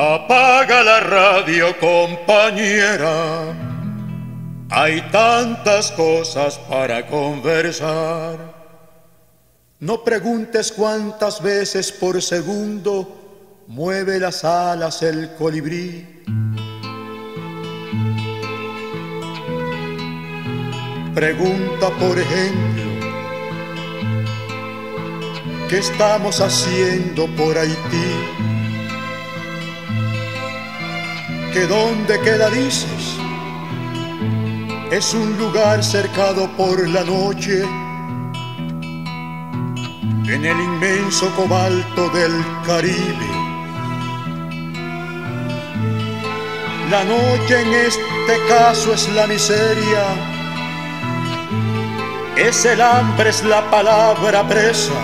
Apaga la radio, compañera. Hay tantas cosas para conversar. No preguntes cuántas veces por segundo mueve las alas el colibrí. Pregunta, por ejemplo, ¿qué estamos haciendo por Haití? ¿Que dónde queda, dices? Es un lugar cercado por la noche, en el inmenso cobalto del Caribe. La noche en este caso es la miseria, es el hambre, es la palabra presa,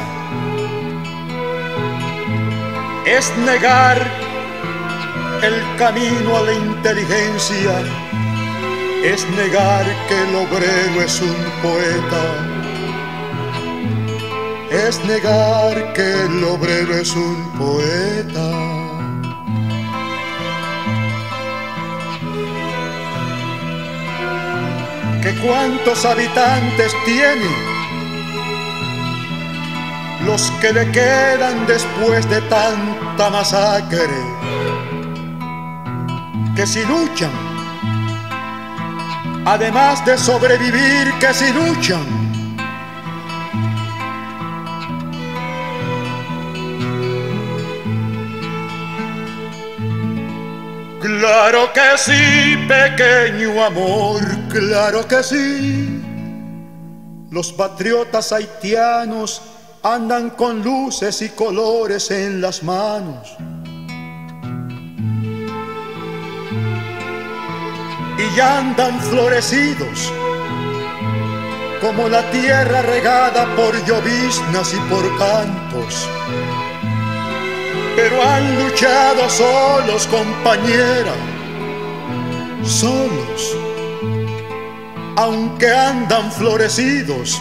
es negar el camino a la inteligencia, es negar que el obrero es un poeta, es negar que el obrero es un poeta. que cuántos habitantes tiene, los que le quedan después de tanta masacre, que si luchan, además de sobrevivir, que si luchan, Claro que sí, pequeño amor, claro que sí. Los patriotas haitianos andan con luces y colores en las manos. Y ya andan florecidos como la tierra regada por lloviznas y por cantos pero han luchado solos, compañera, solos, aunque andan florecidos,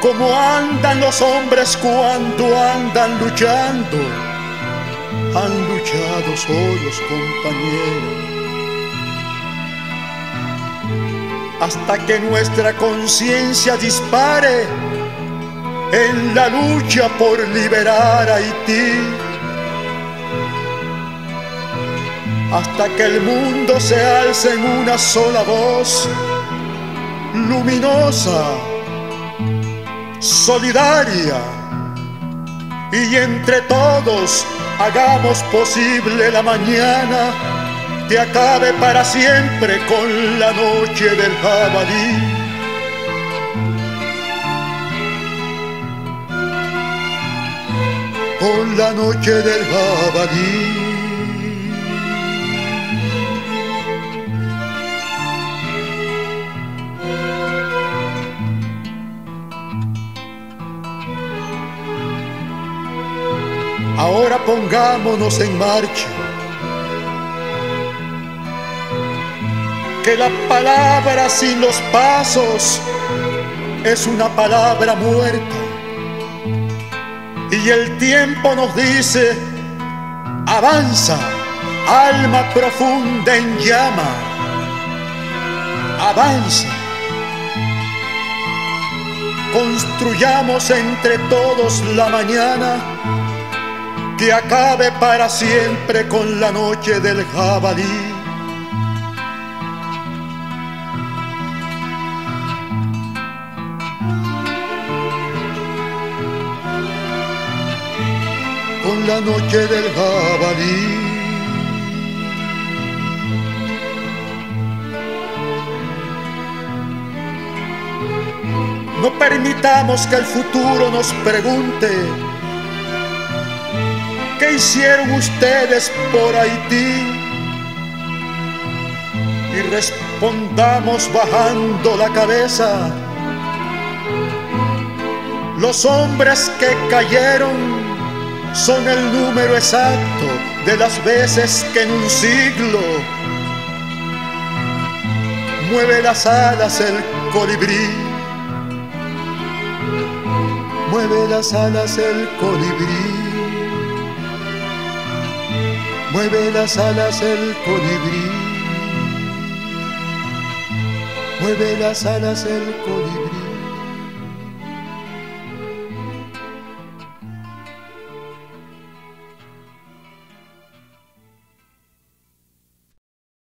como andan los hombres cuando andan luchando, han luchado solos, compañera. Hasta que nuestra conciencia dispare en la lucha por liberar a Haití. Hasta que el mundo se alce en una sola voz, luminosa, solidaria, y entre todos hagamos posible la mañana que acabe para siempre con la noche del jabalí. con la noche del jabalí. Ahora pongámonos en marcha. Que la palabra sin los pasos es una palabra muerta y el tiempo nos dice, avanza, alma profunda en llama, avanza. Construyamos entre todos la mañana que acabe para siempre con la noche del jabalí. Con la noche del jabalí. No permitamos que el futuro nos pregunte ¿Qué hicieron ustedes por Haití? Y respondamos bajando la cabeza. Los hombres que cayeron son el número exacto de las veces que en un siglo mueve las alas el colibrí. Mueve las alas el colibrí. mueve las alas el colibrí, mueve las alas el colibrí.